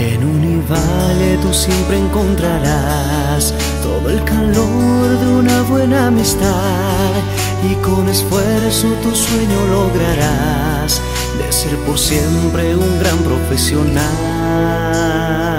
En valle tú siempre encontrarás todo el calor de una buena amistad y con esfuerzo tu sueño lograrás de ser por siempre un gran profesional.